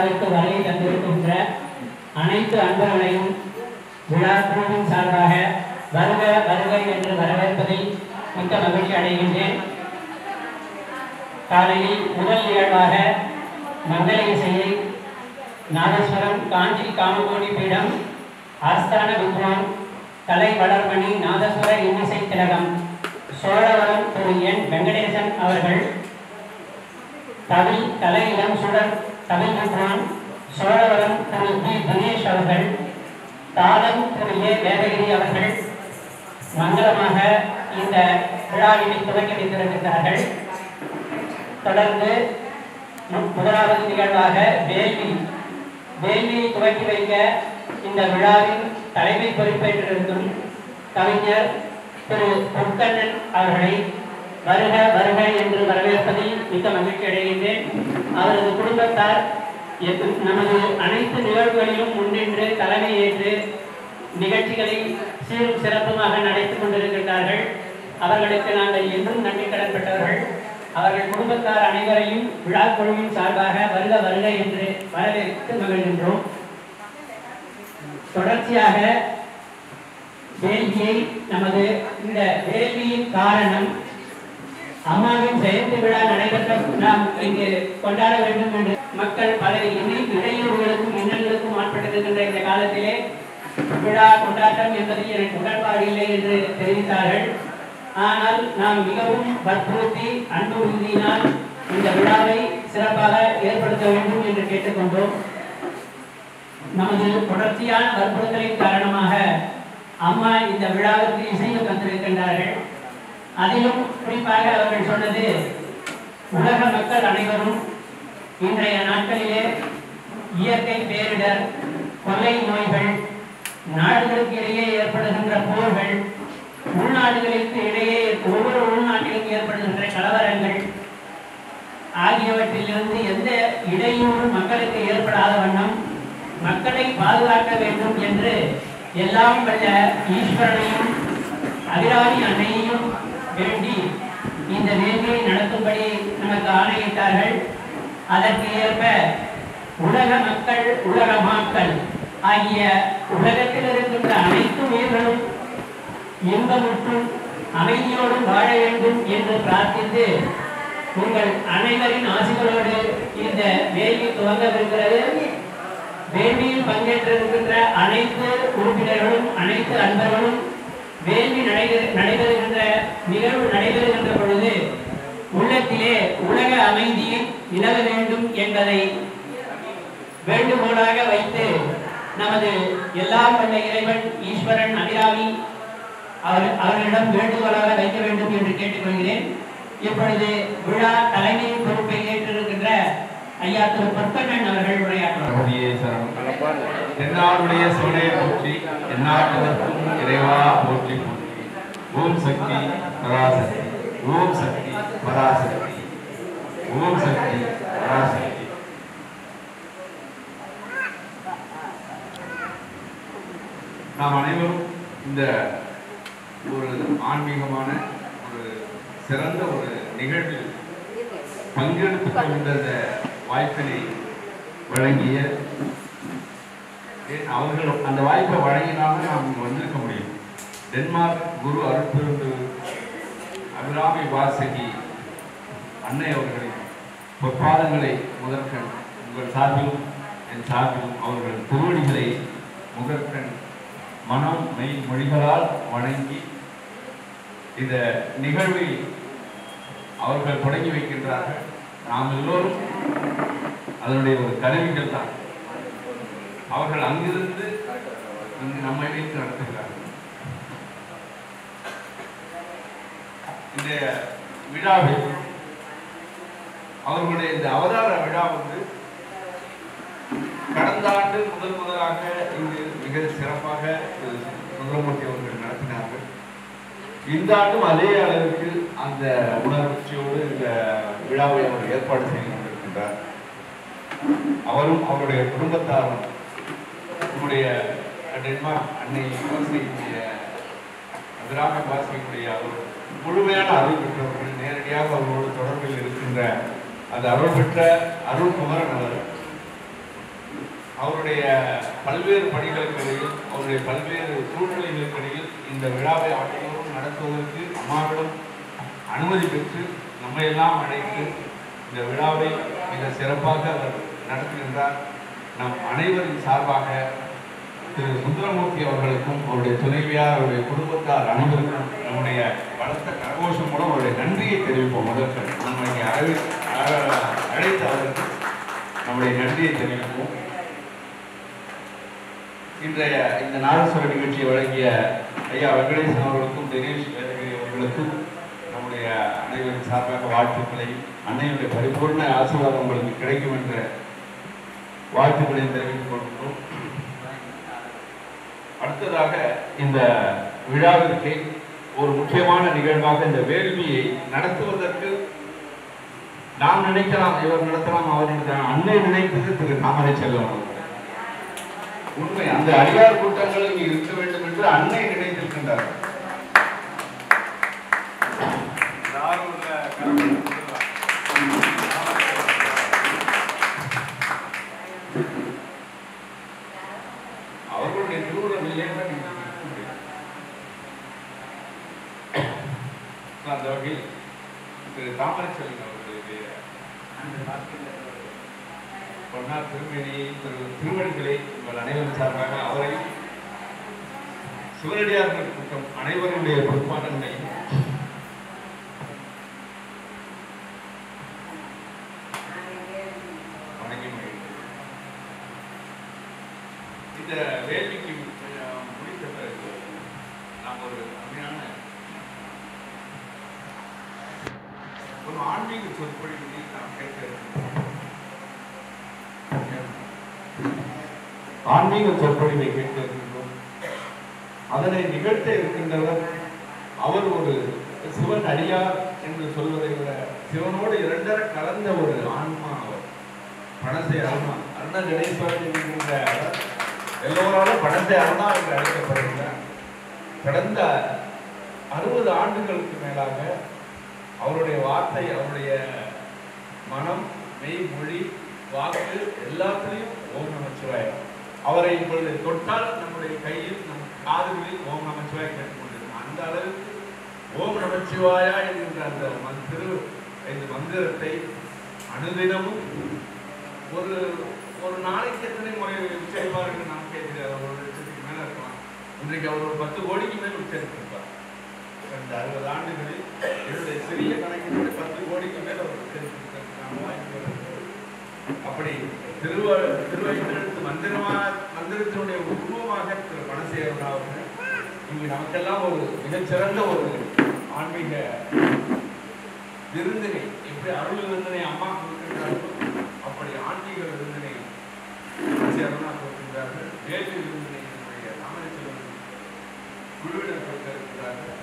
விழாவிற்கு வருகை தந்திருக்கின்ற அனைத்து அன்பர்களையும் விழா குழுவின் சார்பாக வருக வருக என்று வரவேற்பதில் மிக்க மகிழ்ச்சி அடைகின்றேன். காலையில் முதல் நிகழ்வாக மங்கள இசையை நாதஸ்வரம் காஞ்சி காமகோடி பீடம் ஆஸ்தான வித்வான் கலை வளர்மணி நாதஸ்வர இன்னிசை திலகம் சோழவரம் திரு என் வெங்கடேசன் அவர்கள் தமிழ் கலை இளம் சுடர் தமிழ் சோழவரம் திரு பி தினேஷ் அவர்கள் தாளம் திரு ஏ வேதகிரி அவர்கள் மங்களமாக இந்த விழாவினை துவக்கி வைத்திருக்கிறார்கள். தொடர்ந்து முதலாவது நிகழ்வாக வேள்வி. வேள்வியை துவக்கி வைக்க இந்த விழாவின் தலைமை பொறுப்பேற்றிருக்கும் கவிஞர் திரு பொற்கண்ணன் அவர்களை வருக வருக என்று வரவேற்பதில் மிக்க மகிழ்ச்சி அடைகின்றேன். அவரது குடும்பத்தார் நமது அனைத்து நிகழ்வுகளிலும் முன்னின்று தலைமை ஏற்று நிகழ்ச்சிகளை சீரும் சிறப்புமாக நடத்திக் கொண்டிருக்கின்றார்கள். அவர்களுக்கு நாங்கள் என்றும் நன்றி கடன்பட்டவர்கள் அவர்கள் குடும்பத்தார் அனைவரையும் விழா குழுவின் சார்பாக வருக வருக என்று வரவேற்று மகிழ்கின்றோம். தொடர்ச்சியாக வேள்வியை நமது இந்த வேள்வியின் காரணம் அம்மாவின் ஜெயந்தி விழா நடைபெற்ற நாம் இங்கு கொண்டாட வேண்டும் என்று மக்கள் பல இடையூறுகளுக்கும் மின்னல்களுக்கும் ஆட்பட்டிருக்கின்ற இந்த காலத்திலே விழா கொண்டாட்டம் என்பதில் எனக்கு உடன்பாடு இல்லை என்று தெரிவித்தார்கள். ஆனால் நாம் மிகவும் வற்புறுத்தி அன்பு உறுதியினால் இந்த விழாவை சிறப்பாக ஏற்படுத்த வேண்டும் என்று கேட்டுக்கொண்டோம். நமது தொடர்ச்சியான வற்புறுத்தலின் காரணமாக அம்மா இந்த விழாவிற்கு இசையில் தந்திருக்கின்றார்கள் அதிலும் குறிப்பாக அவர்கள் சொன்னது உலக மக்கள் அனைவரும் இன்றைய நாட்களிலே இயற்கை பேரிடர் கொள்ளை நோய்கள் நாடுகளுக்கு இடையே ஏற்படுகின்ற போர்கள் உள்நாடுகளுக்கு இடையே ஒவ்வொரு உள்நாட்டிலும் ஏற்படுகின்ற கலவரங்கள் ஆகியவற்றிலிருந்து எந்த இடையூறும் மக்களுக்கு ஏற்படாத வண்ணம் மக்களை பாதுகாக்க வேண்டும் என்று எல்லாம் வல்ல ஈஸ்வரனையும் அபிராமி அன்னையையும் வேண்டி இந்த நேர்மையை நடத்தும்படி நமக்கு ஆணையிட்டார்கள். அதற்கு ஏற்ப உலக மக்கள் உலக மாக்கள் ஆகிய உலகத்தில் இருக்கின்ற அனைத்து உயிர்களும் இன்பமுற்றும் அமைதியோடும் வாழ வேண்டும் என்று பிரார்த்தித்து உங்கள் அனைவரின் ஆசிகளோடு இந்த வேள்வி துவங்கவிருக்கிறது. வேள்வியில் பங்கேற்றிருக்கின்ற அனைத்து உறுப்பினர்களும் அனைத்து அன்பர்களும் வேள்வி நடைபெறு நடைபெறுகின்ற நிகழ்வு நடைபெறுகின்ற பொழுது உள்ளத்திலே உலக அமைதியில் நிலவ வேண்டும் என்பதை வேண்டுகோளாக வைத்து நமது எல்லாம் வல்ல இறைவன் ஈஸ்வரன் அபிராமி அவர் அவர்களிடம் வேண்டுகோளாக வைக்க வேண்டும் என்று கேட்டுக்கொள்கிறேன். இப்பொழுது விழா தலைமை பொறுப்பை ஏற்றிருக்கின்ற ஐயா திரு பொற்கண்ணன் அவர்கள் உரையாற்றுவார். பகவதியே என்னாருடைய சிவனே போற்றி எந்நாட்டவர்க்கும் இறைவா போற்றி போற்றி. ஓம் சக்தி பராசக்தி ஓம் சக்தி பராசக்தி ஓம் சக்தி பராசக்தி. நாம் அனைவரும் இந்த ஒரு ஆன்மீகமான ஒரு சிறந்த ஒரு நிகழ்வில் பங்கெடுத்துக் கொண்ட வாய்ப்பினை வழங்கிய அவர்கள் அந்த வாய்ப்பை வழங்கினாலும் நாம் வந்திருக்க முடியும். டென்மார்க் குரு அருட்பெருந்து அபிராமி வாசகி அன்னை அவர்களின் பொற்பாதங்களை முதற்கண் உங்கள் சார்பிலும் என் சார்பிலும் அவர்கள் திருவடிகளை முதற்கண் மனம் மெய் மொழிகளால் வணங்கி இந்த நிகழ்வை அவர்கள் தொடங்கி வைக்கின்றார்கள். நாம் எல்லோரும் அதனுடைய ஒரு கருவிகள் தான். அவர்கள் அங்கிருந்து இங்கு நம்மை வைத்து நடத்துகிறார்கள். இந்த விழாவில் அவர்களுடைய இந்த அவதார விழா வந்து கடந்த ஆண்டு முதல் முதலாக இங்கு மிக சிறப்பாக முதலமைச்சர் அவர்கள் இந்த ஆண்டும் அதே அளவுக்கு அந்த உணர்ச்சியோடு இந்த விழாவை அவர் ஏற்பாடு செய்து கொண்டிருக்கின்றார். அவரும் அவருடைய குடும்பத்தாரும் நம்முடைய டென்மார்க் அன்னை வாசிகளுடைய கிராம வாசிகளுடைய அவர் முழுமையான அறிவு பெற்றவர்கள் நேரடியாக அவர்களோடு தொடர்பில் இருக்கின்ற அந்த அருள் பெற்ற அருள் குமரன் அவர் அவருடைய பல்வேறு பணிகளுக்கிடையில் அவருடைய பல்வேறு சூழ்நிலைகளுக்கிடையில் இந்த விழாவை ஆண்டுதோறும் நடத்துவதற்கு அம்மாவிடம் அனுமதி பெற்று நம்மையெல்லாம் அழைத்து இந்த விழாவை மிக சிறப்பாக அவர் நடத்துகின்றார். நம் அனைவரின் சார்பாக திரு சுந்தரமூர்த்தி அவர்களுக்கும் அவருடைய துணைவியார் அவருடைய குடும்பத்தார் அனைவருக்கும் நம்முடைய பலத்த கரகோஷம் மூலம் அவருடைய நன்றியை தெரிவிப்போம். முதற்கு நம்ம இங்கே அழை அழைத்த அவருக்கு நம்முடைய நன்றியை தெரிவிப்போம். இன்றைய இந்த நாதஸ்வர நிகழ்ச்சியை வழங்கிய ஐயா வெங்கடேசன் அவர்களுக்கும் தினேஷ் வேதகிரி அவர்களுக்கும் நம்முடைய அனைவரின் சார்பாக வாழ்த்துக்களை அன்னையுடைய பரிபூர்ண ஆசீர்வாதம் உங்களுக்கு கிடைக்கும் என்ற வாழ்த்துக்களை தெரிவித்துக் கொள்கிறோம் அடுத்ததாக இந்த விழாவிற்கு ஒரு முக்கியமான நிகழ்வாக இந்த வேள்வியை நடத்துவதற்கு நாம் நினைக்கலாம் இவர் நடத்தலாம் அவர் அன்னை நினைத்தது திரு காமரை செல்வன் அவர்கள். உண்மை. அந்த அடியார் கூட்டங்கள் இங்கு இருக்க வேண்டும் என்று அன்னை நினைத்திருக்கின்றார் அவர்களுடைய திருவுருவம் இல்லைன்னா நீங்க இருக்க முடியாது. அந்த வகையில் திரு தாமரை செல்வன் அவர்களுடைய பொன்னார் திருமணியை திரு திருவடிகளை உங்கள் அனைவரும் சார்பாக அவரையும் சிவனடியார்கள் கூட்டம் அனைவருடைய பொறுப்பாளர்களையும் வணங்கி மகிழ்கிறேன். இந்த வேள்விக்கு அஹ், முடித்த பிறகு நாம் ஒரு அருமையான ஒரு ஆன்மீக சொற்பொழிவை நாம் கேட்க இருக்கிறோம். ஆன்மீக சொற்பொழிவை கேட்க இருக்கின்றோம் அதனை நிகழ்த்த இருக்கின்றவர் அவர் ஒரு சிவன் அடியார் என்று சொல்வதை விட சிவனோடு இரண்டர கலந்த ஒரு ஆன்மா அவர் பணத்தை அருணா அருண கணேஸ்வரன் என்கின்ற அவர் எல்லோராலும் பணத்தை அருணா என்று அழைக்கப்படுகிறார் கடந்த அறுபது ஆண்டுகளுக்கு மேலாக அவருடைய வார்த்தை அவருடைய மனம் மெய் மொழி வாக்கு எல்லாத்திலையும் ஓம் நமச்சிவாயம் அவரை இப்பொழுது தொட்டால் நம்முடைய கையில் நம் காதுகளில் ஓம் நமச்சிவாய் கேட்டுக்கொண்டிருக்கும் அந்த அளவுக்கு ஓம் நமச்சிவாயா என்கின்ற அந்த மந்திரு இந்த மந்திரத்தை அனுதினமும் ஒரு ஒரு நாளைக்கு எத்தனை முறை உச்சரிப்பார்கள் நாம் கேட்கிறேன் ஒரு லட்சத்துக்கு மேலே இருக்கலாம் இன்றைக்கு அவர் ஒரு பத்து கோடிக்கு மேல் உச்சரித்திருப்பார். கடந்த அறுபது ஆண்டுகளில் என்னுடைய சிறிய கணக்கில் பத்து கோடிக்கு மேல் அவர் உச்சரித்திருக்கிறார். வாய்ப்பு அப்படி திருவ திருவைத்திருத்து மந்திரமா மந்திரத்தினுடைய உருவமாக திரு பணசேகரன் அவர்கள் இங்கு நமக்கெல்லாம் ஒரு மிகச்சிறந்த ஒரு ஆன்மீக விருந்தினை எப்படி அருள் விருந்தினை அம்மா கொடுக்கின்றார்களோ அப்படி ஆன்மீக விருந்தினை சேரனா கொடுக்கின்றார்கள். வேள்வி விருந்தினை நம்முடைய தாமரை குழுவினர் கொடுத்திருக்கிறார்கள்.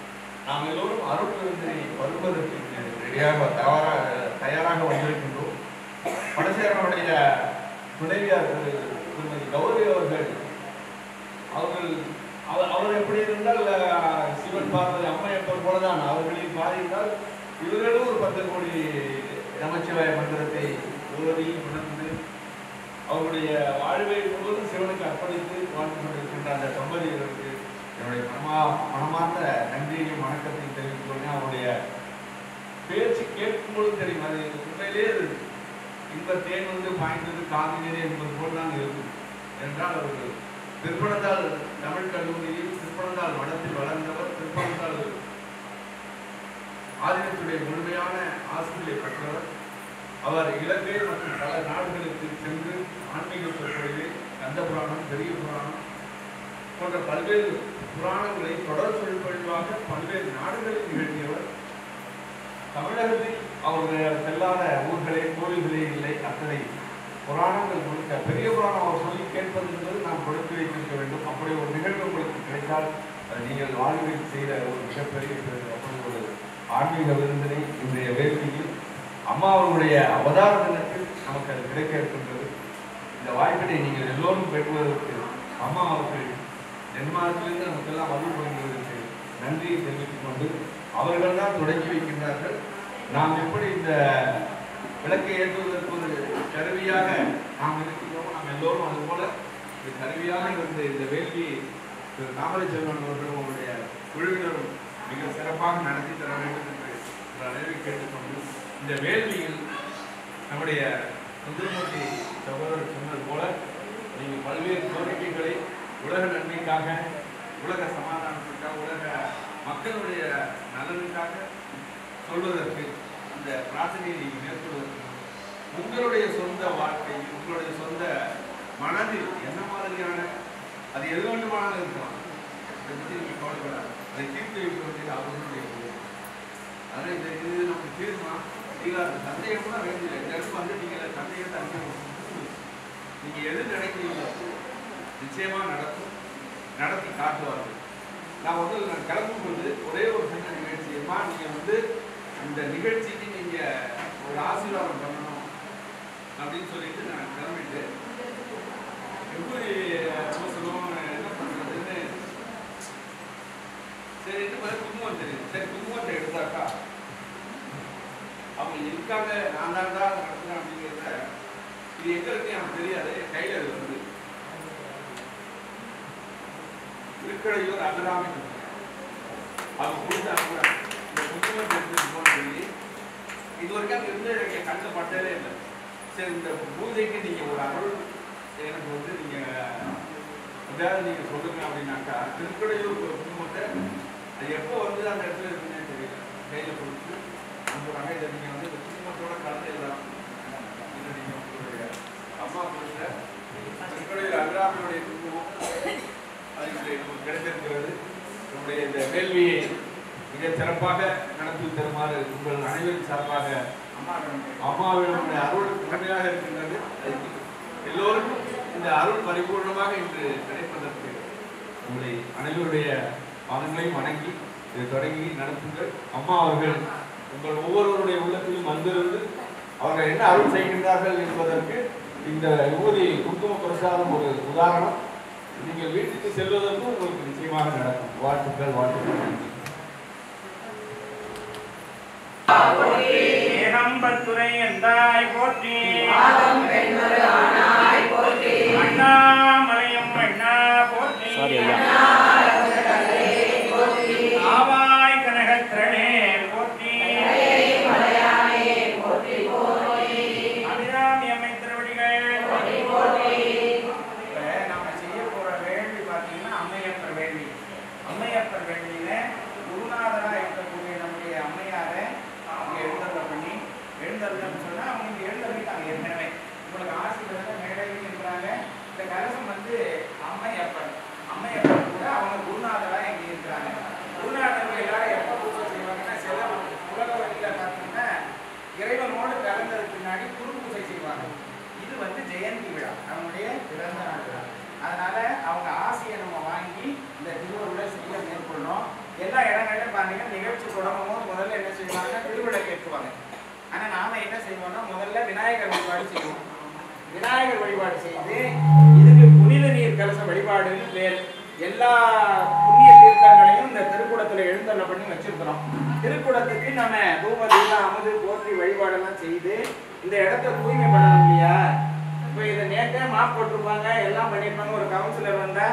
நாம் எல்லோரும் அருள் விருந்தினை வருவதற்கு ரெடியாக தவறாக தயாராக வந்திருக்கின்றோம். பணசேரனுடைய துணைவியார் திருமதி கௌரி அவர்கள் அவர்கள் அவர் அவர் எப்படி இருந்தால் அஹ், சிவன் பார்வதி அம்மையப்பர் போலதான். அவர்களின் பாதி இவர்களும் ஒரு பத்து கோடி நமச்சிவாய மந்திரத்தை ஓதி உணர்ந்து அவருடைய வாழ்வை முழுவதும் சிவனுக்கு அர்ப்பணித்து வாழ்ந்து கொண்டிருக்கின்ற அந்த தம்பதியர்களுக்கு என்னுடைய மனமா மனமார்ந்த நன்றியையும் வணக்கத்தையும் தெரிவித்துக் கொள்கிறேன். அவருடைய பேச்சு கேட்கும்போது தெரியும். அது உண்மையிலே அது. இந்த தேன் வந்து பாய்ந்தது காதினே என்பது போல் தான் இருக்கும். என்றால் அவர்கள் திருப்பனந்தாள் தமிழ் கல்லூரியில் திருப்பணந்தால் மடத்தில் வளர்ந்தவர் திருப்பணந்தால் ஆதினத்துடைய முழுமையான ஆசிரியை பெற்றவர். அவர் இலங்கை மற்றும் பல நாடுகளுக்கு சென்று ஆன்மீக சொற்பொழிவை கந்த புராணம் பெரிய புராணம் போன்ற பல்வேறு புராணங்களை தொடர் சொற்பொழிவாக பல்வேறு நாடுகளில் நிகழ்த்தியவர். தமிழகத்தில் அவருடைய செல்லாத ஊர்களே கோவில்களே இல்லை அத்தனை புராணங்கள் முழுக்க பெரிய புராணம் அவர் சொல்லி கேட்பது என்பது நாம் கொடுத்து வைத்திருக்க வேண்டும். அப்படி ஒரு நிகழ்வு உங்களுக்கு கிடைத்தால் நீங்கள் வாழ்வில் செய்த ஒரு மிகப்பெரிய அப்படி ஒரு ஆன்மீக விருந்தினை இன்றைய வேள்வியில் அம்மா அவர்களுடைய அவதார தினத்தில் நமக்கு அது கிடைக்க இருக்கின்றது. இந்த வாய்ப்பினை நீங்கள் எல்லோரும் பெறுவதற்கு அம்மா அவர்கள் டென்மார்க்கிலிருந்து நமக்கெல்லாம் அருள் வழங்குவதற்கு நன்றியை தெரிவித்துக் கொண்டு அவர்கள் தான் தொடங்கி வைக்கின்றார்கள். நாம் எப்படி இந்த விளக்கை ஏற்றுவதற்கு ஒரு கருவியாக நாம் இருக்கிறோம். நாம் எல்லோரும் அது போல இந்த கருவியாக இருந்த இந்த வேள்வி திரு தாமரை செல்வன் அவர்களும் அவருடைய குழுவினரும் மிக சிறப்பாக நடத்தி தர வேண்டும் என்று அளவில் கேட்டுக்கொண்டு இந்த வேள்வியில் நம்முடைய சுந்தரமூர்த்தி சகோதரர் சொன்னது போல நீங்கள் பல்வேறு கோரிக்கைகளை உலக நன்மைக்காக உலக சமாதானத்துக்காக உலக மக்களுடைய நலனுக்காக சொல்வதற்கு அந்த பிரார்த்தனையை நீங்கள் மேற்கொள்வதற்கு உங்களுடைய சொந்த வாழ்க்கை உங்களுடைய சொந்த மனதில் என்ன மாதிரியான அது எது வேண்டுமானாலும் இருக்கலாம். அதை பற்றி நீங்கள் கவலைப்படாது அதை தீர்த்து வைக்க வேண்டியது அவர்களுடைய பொறுப்பு. இந்த இது நமக்கு தீர்மா? தீராது சந்தேகம்னா வேண்டியது இந்த இடத்துக்கு வந்து நீங்கள் சந்தேகத்தை அனுப்பணும் நீங்க எது நினைக்கிறீங்களோ நிச்சயமா நடக்கும். நடத்தி காட்டுவார்கள். நான் வந்து நான் கிளம்பும் ஒரே ஒரு சின்ன நிகழ்ச்சியமா நீங்க வந்து இந்த நிகழ்ச்சிக்கு நீங்க ஒரு ஆசீர்வாதம் பண்ணணும். அப்படின்னு சொல்லிட்டு நான் கிளம்பிட்டு எப்படி அவசரம் என்ன பண்ணுறதுன்னு சரிட்டு பிறகு குங்குமம் தெரியும் சரி குங்குமத்தை எடுத்தாக்கா? அவங்க இருக்காங்க நான் தான் தான் நடத்துறேன் அப்படிங்கிறத இது எங்க இருக்கு எனக்கு தெரியாது. கையில அது வந்து. இருக்கிறையோர் அபிராமி அவங்க கொடுத்தா கூட இந்த குங்குமத்தை எடுத்துட்டு போன சொல்லி. இது வரைக்கும் அங்கே இருந்து எனக்கு கண்ணில் பட்டதே இல்லை. சரி இந்த பூஜைக்கு நீங்கள் ஒரு அருள் எனக்கு வந்து நீங்கள் ஏதாவது நீங்கள் சொல்லுங்க அப்படின்னாக்கா திருக்கடையூர் குடும்பத்தை அது எப்போ வந்து அந்த இடத்துல இருக்குன்னே தெரியல. கையில் கொடுத்து அந்த இதை நீங்கள் வந்து இந்த குடும்பத்தோட கலந்து எல்லாம் இதை நீங்கள் உங்களுடைய அம்மா கொடுத்த திருக்கடையூர் அபிராமியுடைய குடும்பம் அது நமக்கு கிடைத்திருக்கிறது. நம்முடைய இந்த வேள்வியை மிக சிறப்பாக நடத்தி தருமாறு உங்கள் அனைவரின் சார்பாக அம்மாவினுடைய அருள் உண்மையாக இருக்கின்றது. எல்லோருக்கும் இந்த அருள் பரிபூர்ணமாக இன்று கிடைப்பதற்கு உங்களை அனைவருடைய பாதங்களையும் வணங்கி இதை தொடங்கி நடத்துங்கள். அம்மா அவர்கள் உங்கள் ஒவ்வொருவருடைய உள்ளத்திலும் வந்திருந்து அவர்கள் என்ன அருள் செய்கின்றார்கள் என்பதற்கு இந்த விபூதி குங்கும பிரசாதம் ஒரு உதாரணம். நீங்கள் வீட்டுக்கு செல்வதற்கும் உங்களுக்கு நிச்சயமாக நடக்கும். வாழ்த்துக்கள் வாழ்த்துக்கள். நன்றி ஏகம்பத்துரை எந்தாய் போற்றி. அண்ணாமலையம் அண்ணா போற்றி ஆவாய் கனகத்திரளே போற்றி அபிராமி அம்மை திருவடிகள் இப்ப நாம செய்ய போற வேள்வி பாத்தீங்கன்னா அம்மையப்பர் வேள்வி அம்மையப்பர் வேள்வியில குருநாதரா இருக்கக்கூடிய நம்முடைய அம்மையாரை அவங்க எழுந்தருள பண்ணி எழுந்தருளன்னு சொன்னா அவங்க இங்க எழுந்தருளிட்டாங்க ஏற்கனவே உங்களுக்கு ஆசீர்வாதம் மேடையில் இருக்கிறாங்க இந்த கலசம் வந்து அம்மையப்பர் அம்மையப்பர் கூட அவங்க குருநாதரா இங்க இருக்கிறாங்க குருநாதர்கள் எல்லாரும் எப்ப பூஜை செய்வாங்கன்னா சில உலக வழியில பார்த்தீங்கன்னா இறைவனோடு கலந்ததுக்கு பின்னாடி குரு பூஜை செய்வாங்க இது வந்து ஜெயந்தி விழா அவங்களுடைய பிறந்த நாள் விழா அதனால அவங்க ஆசையை நம்ம வாங்கி இந்த திருவருளை செய்ய மேற்கொள்ளணும் எல்லா இடங்கள்லையும் பாருங்க நிகழ்ச்சி தொடங்கும் போது முதல்ல என்ன செய்வாங்க திருவிழா கேட்குவாங்க ஆனா நாம என்ன செய்வோம்னா முதல்ல விநாயகர் வழிபாடு செய்வோம். விநாயகர் வழிபாடு செய்து இதுக்கு புனித நீர் கலச வழிபாடுன்னு பேர். எல்லா புண்ணிய தீர்த்தங்களையும் இந்த திருக்கூடத்துல எழுந்தள்ள பண்ணி வச்சிருக்கிறோம். திருக்குடத்துக்கு நம்ம தூப அமுது போற்றி வழிபாடெல்லாம் செய்து இந்த இடத்த தூய்மை பண்ணணும் இல்லையா? இப்போ இதை நேற்றே மாப் போட்டிருப்பாங்க எல்லாம் பண்ணியிருப்பாங்க. ஒரு கவுன்சிலர் வந்தா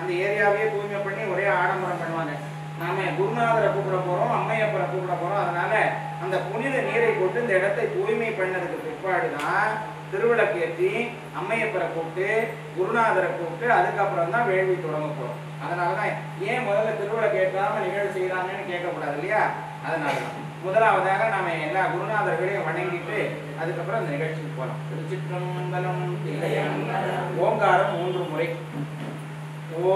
அந்த ஏரியாவே தூய்மை பண்ணி ஒரே ஆடம்பரம் பண்ணுவாங்க. நாம குருநாதரை கூப்பிட போறோம் அம்மையப்பரை கூப்பிட போறோம். அதனால அந்த புனித நீரை போட்டு இந்த இடத்தை தூய்மை பண்ணதுக்கு பிற்பாடு தான் திருவிளக்கு ஏற்றி அம்மையப்பரை கூப்பிட்டு குருநாதரை கூப்பிட்டு அதுக்கப்புறம் தான் வேள்வி தொடங்க போறோம். அதனாலதான் ஏன் முதல்ல திருவிளக்கு கேட்காம நிகழ்வு செய்யறாங்கன்னு கேட்கக்கூடாது இல்லையா? அதனாலதான். முதலாவதாக நாம எல்லா குருநாதர்களையும் வணங்கிட்டு அதுக்கப்புறம் அந்த நிகழ்ச்சிக்கு போறோம் திருச்சிற்றம்பலம் ஓங்காரம் மூன்று முறை. ஓ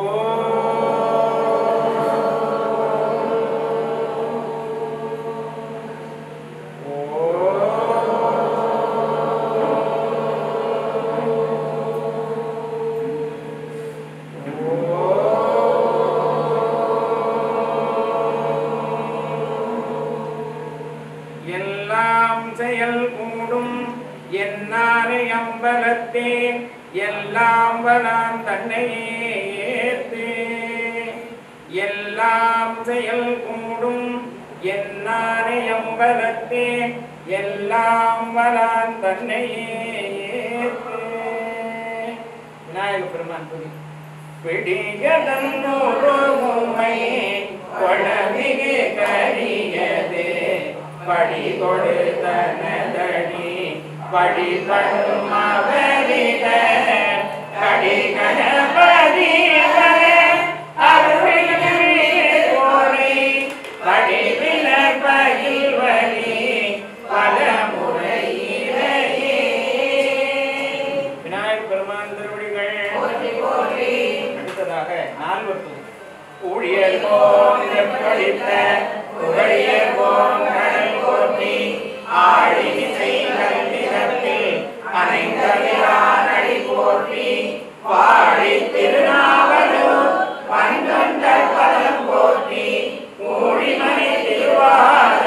எல்லாம் எல்லாம் வரான் தன்னையே விநாயக பெருமான் துதி. பிடியதன்னூமை கொடமிகு கரியது. படி கொடுத்தனதடி படி பண்ணும் அவரிட கடி கணபதி அருள் படி ஊழியர் போம் எப்படித்த புகழியர் போம் கடல் போற்றி ஆழி செய்கள் நிறத்தில் அனைந்தவிரானடி போற்றி வாழி திருநாவலூர் பண்கொண்டர் பதம் போட்டி ஊழிமணி திருவாரூர்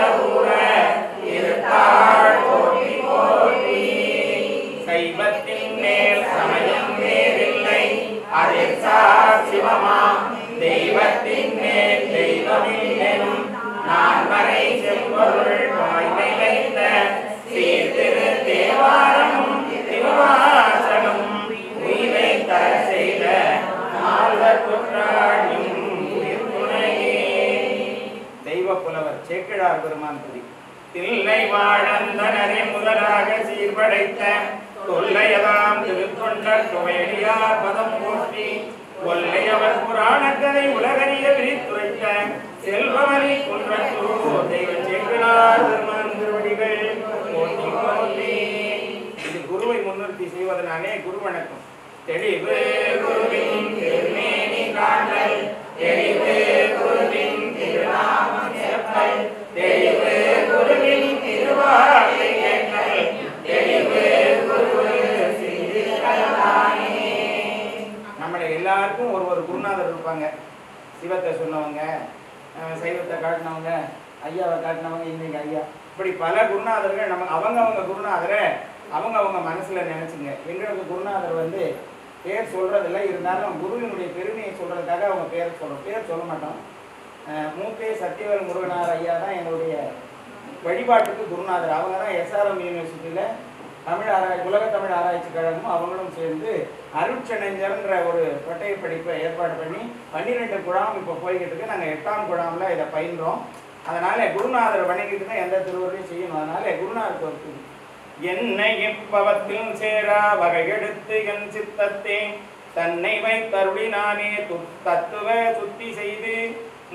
ஐயாவை காட்டினவங்க இன்னைக்கு ஐயா. இப்படி பல குருநாதர்கள் நம்ம அவங்க அவங்க குருநாதரை அவங்க அவங்க மனசில் நினச்சிங்க. எங்களுக்கு குருநாதர் வந்து பேர் சொல்கிறதில்ல இருந்தாலும் குருவினுடைய பெருமையை சொல்கிறதுக்காக அவங்க பேர் சொல்கிறோம் பேர் சொல்ல மாட்டோம். அஹ் மூப்பே சத்தியவேல் முருகனார் ஐயா தான் எங்களுடைய வழிபாட்டுக்கு குருநாதர். அவங்க தான் எஸ்ஆர்எம் யூனிவர்சிட்டியில் தமிழ் ஆராய் உலக தமிழ் ஆராய்ச்சி கழகமும் அவங்களும் சேர்ந்து அருட்சணைஞர்ன்ற ஒரு பட்டய படிப்பை ஏற்பாடு பண்ணி பன்னிரெண்டு குழாம் இப்போ போய்கிட்டு இருக்கு. நாங்கள் எட்டாம் குழாமில் இதை பயின்றோம். அதனால குருநாதரை வணங்கிட்டு தான் எந்த திருவள்ளையும் செய்யணும். அதனால குருநாதருக்கு ஒரு. என்னை இப்பவத்தில் சேரா வகையெடுத்து என் சித்தத்தே தன்னை வைத்தருளினானே து- தத்துவ சுத்தி செய்து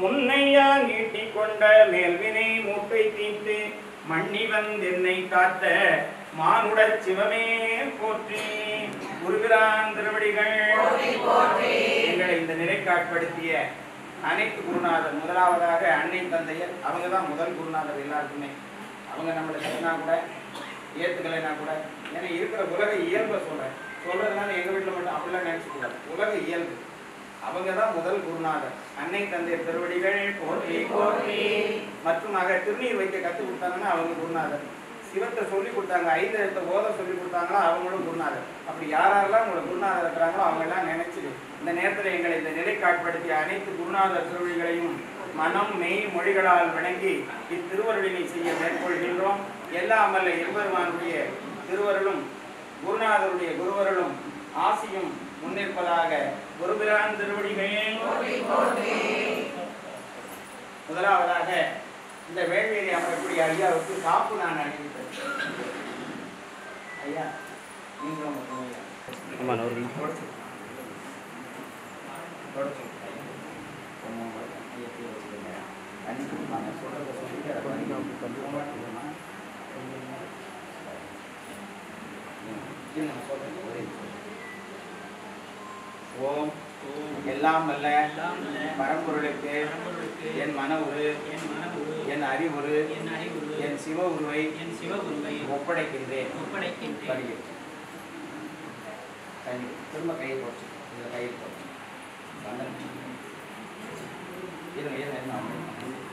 முன்னையான் ஈட்டிக் கொண்ட மேல்வினை மூட்டை தீர்த்து மன்னி வந்தென்னை காத்த மானுடச் சிவமே போற்றி. குருபிரான் திருவடிகள் எங்களை இந்த நிலைக்காட்படுத்திய அனைத்து குருநாதர் முதலாவதாக அன்னை தந்தையர் அவங்க தான் முதல் குருநாதர் எல்லாருக்குமே. அவங்க நம்மளை சொன்னா கூட ஏத்துக்கலைன்னா கூட ஏன்னா இருக்கிற உலக இயல்பை சொல்றேன். சொல்றதுனால எங்க வீட்டுல மட்டும் அப்படிலாம் நினைச்சுக்கூடாது உலக இயல்பு. அவங்க தான் முதல் குருநாதர். அன்னை தந்தையர் திருவடிகள் போற்றி போற்றி. மற்றும் ஆக திருநீர் வைக்க கத்து கொடுத்தாங்கன்னா அவங்க குருநாதர். சிவத்தை சொல்லி கொடுத்தாங்க ஐந்து எழுத்த ஓத சொல்லி கொடுத்தாங்களோ அவங்களும் குருநாதர். அப்படி யாரெல்லாம் உங்களை குருநாதர் இருக்கிறாங்களோ அவங்க எல்லாம் நினைச்சிருக்கு இந்த நேரத்தில் எங்களை இந்த நிலை காட்படுத்திய அனைத்து குருநாதர் திருவழிகளையும் மனம் மெய் மொழிகளால் வணங்கி இத்திருவருளினை செய்ய மேற்கொள்கின்றோம். எல்லா அமல்ல எம்பெருமானுடைய திருவருளும் குருநாதருடைய குருவருளும் ஆசியும் முன்னிற்பதாக குருபிரான் திருவடிகளே. முதலாவதாக இந்த வேள்வியை அமரக்கூடிய ஐயாவுக்கு காப்பு நான் அணிவித்தேன். ஐயா நீங்களும் ஆமாம் தொடச்சு. தொடச்சு. ரொம்ப ஐயா வச்சுக்கோங்க. தண்ணி கொடுப்பாங்க. சொல்றதை சொல்லிட்டு அதை பண்ணி ரொம்ப நான் சொல்றேன். ஒரே ஓம் எல்லாம் வல்ல பரம்பொருளுக்கு என் மன உரு என் என் அறிவுரு என் அறிவுரு என் சிவ உருவை என் ஒப்படைக்கின்றேன் ஒப்படைக்கின்றேன் திரும்ப கையை போச்சு இந்த கையை போச்சு 反正，一种一种那。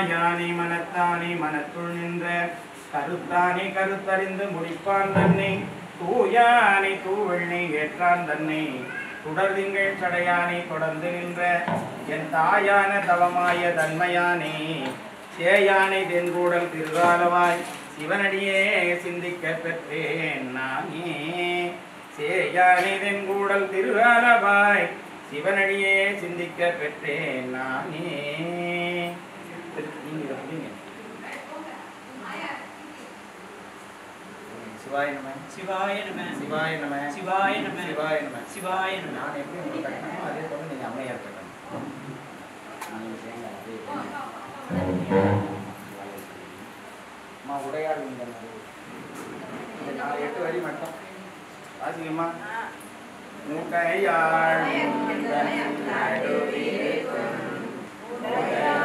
யானை மனத்தானே மனத்துள் நின்ற கருத்தானே கருத்தறிந்து முடிப்பான் தன்னை. தூயானை தூவெண்ணை ஏற்றான் தன்னை. தொடர்திங்கள் சடையானை தொடர்ந்து நின்ற என் தாயான தவமாய தன்மையானே. சேயானை தென்கூடல் திருகாலவாய் சிவனடியே சிந்திக்க பெற்றேன் நானே. சேயானை தென்கூடல் திருகாலவாய் சிவனடியே சிந்திக்க பெற்றேன் நானே நீங்க இதை புரியுங்க சிவாய நம. சிவாய நம. சிவாய நம. சிவாய நம. சிவாய நம. சிவாய நம. நான் எப்படி உங்களுக்கு கட்டணமோ அதே போல நீங்க அம்மையார் கட்டணும். அம்மா உடையாள் இந்த நாலு எட்டு வரி மட்டும். வாசிங்கம்மா. முகையாள் அவ்வளோதாம்மா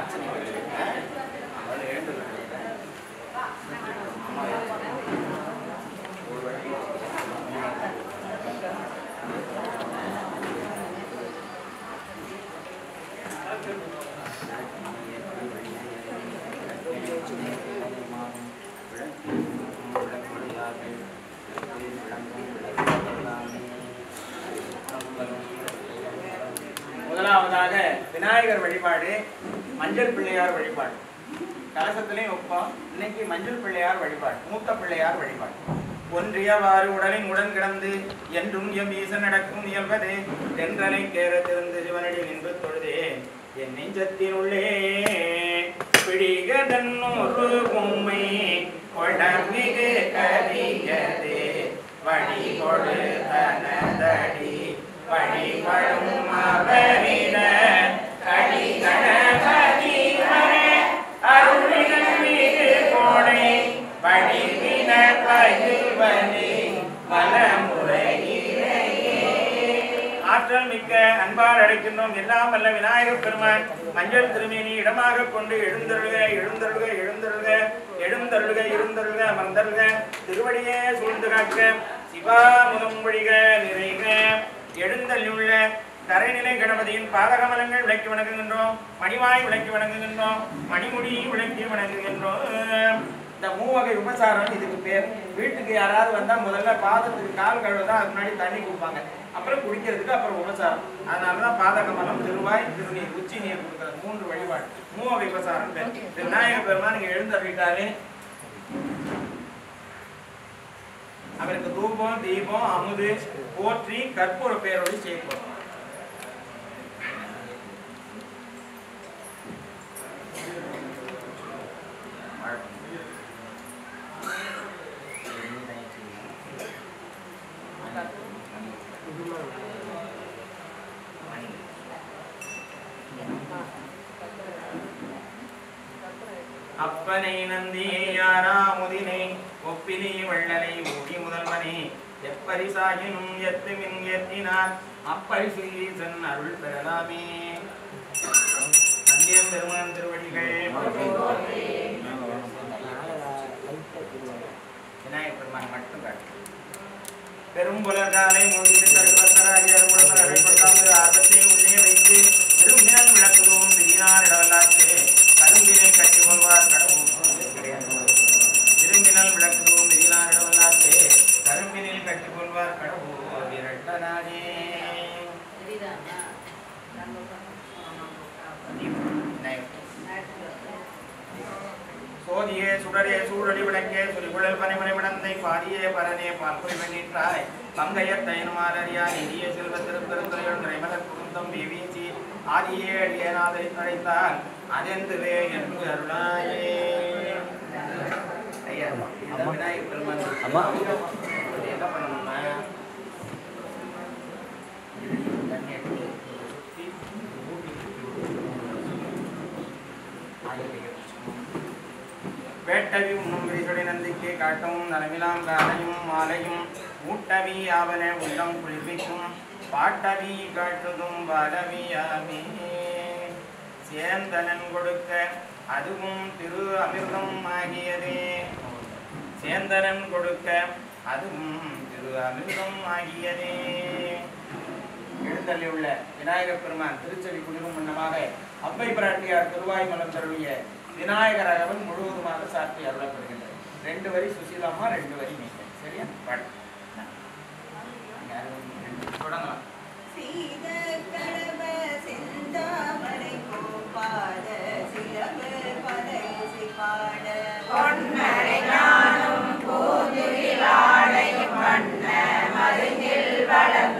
அர்ச்சனை முதலாவதாக விநாயகர் வழிபாடு. மஞ்சள் பிள்ளையார் வழிபாடு. கலசத்திலையும் வைப்போம் இன்னைக்கு மஞ்சள் பிள்ளையார் வழிபாடு மூத்த பிள்ளையார் வழிபாடு. ஒன்றியவாறு உடலின் உடன் கிடந்து என்றும் எம் ஈசன் நடக்கும் இயல்பது தென்றலை கேர திறந்து சிவனடி நின்று தொழுதே என் நெஞ்சத்தின் உள்ளே பிடிகதன் ஒரு பொம்மை கொடமிகு கரியதே வழி கொடு தனதடி வழிபடும் அவரிட ஆற்றல் மிக்க அன்பால் அழைக்கின்றோம் எல்லாம் வல்ல விநாயகப் பெருமான். மஞ்சள் திருமேனி இடமாக கொண்டு எழுந்தருள்க எழுந்தருள்க எழுந்தருள்க எழுந்தருள்க இருந்தருள்க அமர்ந்தருள்க. திருவடியே சூழ்ந்து காக்க சிவாமுகம் வழிக நிறைக. எழுந்தள்ளுள்ள தரைநிலை கணபதியின் பாதகமலங்கள் விளக்கி வணங்குகின்றோம். மணிவாய் விளக்கி வணங்குகின்றோம். மணிமுடி விளக்கி வணங்குகின்றோம். இந்த மூவகை உபசாரம் இதுக்கு பேர். வீட்டுக்கு யாராவது வந்தா முதல்ல பாதத்துக்கு கால் கழுவுதான் அதுக்கு முன்னாடி தண்ணி கொடுப்பாங்க. அப்புறம் குடிக்கிறதுக்கு அப்புறம் உபசாரம். அதனாலதான் பாதகமலம் திருவாய் திருநீர் உச்சி நீர் கொடுக்குறது மூன்று வழிபாடு. மூவகை உபசாரம் பேர். விநாயகர் பெருமான் நீங்க எழுந்தருளிட்டாரு அவருக்கு தூபம் தீபம் அமுது போற்றி கற்பூர பேரொழி செய்யப்படும் அப்பனை நந்தியை யாராமுதினை ஒப்பினை வள்ளலை ஊடி முதல்வனே எப்பரிசாகினும் எத்துமின் ஏத்தினார் அப்பரிசு ஈசன் அருள் பெறலாமே. அந்தியம் பெருமான் திருவடிகள் விநாயகர் பெருமான் மட்டும் காட்டு பெரும்புலகாலை மூடிட்டு தருவத்தராகி அருமுடத்தரை கொண்டாந்து ஆபத்தை உள்ளே வைத்து பெரும்பினல் விளக்குதும் விதினார் இடவல்லாச்சு கரும்பினை கட்டி கொள்வார் கடவுள். திரும்பினல் விளக்குதும் விதினார் இடவல்லாச்சு கரும்பினில் கட்டி கொள்வார் கடவுள். விரட்டனாகே சோதியே சுடரே சூழடி விளக்கே சுரிகுழல் பனிமனை விடந்தை பாதியே பரனே பார்க்குறி வெண்ணிற்றாய் பங்கையர் தயனுமாரியா நிதிய செல்வ திருப்பெருந்துறையுள் நிறைமலர் குருந்தம் விவீசி ஆதியே அடியேனாதை அழைத்தால் அதெந்துவே என்று அருளாயே. ஐயா விநாயகர் பெருமான் அம்மா. இது என்ன பண்ணணும்னா தண்ணி எடுத்து ஊத்தி, ஆயிரத்தி வேட்டவி உண்ணும் விரிசொடை நந்திக்கு காட்டவும் நலமிலாம் காலையும் மாலையும் ஊட்டவி ஆவன உள்ளம் குளிர்விக்கும். பாட்டவி காட்டுதும் பாலவியாமே சேந்தனன் கொடுக்க அதுவும் திரு அமிர்தம் ஆகியதே. சேந்தனன் கொடுக்க அதுவும் திரு அமிர்தம் ஆகியதே. எழுந்தள்ளியுள்ள விநாயகப் பெருமான் திருச்செவி குளிரும் முன்னமாக அப்பை பிராட்டியார் திருவாய் மலம் விநாயகர் அகவன் முழுவதுமாக சாத்தி அருளப்படுகின்றது. ரெண்டு வரி சுசீலாமா ரெண்டு வரி நீங்கள் சரியா? பாடு தொடங்கலாம். பொன்மறை ஞானம் போதுவில் ஆடையும் வண்ண மருங்கில் வளர்ந்த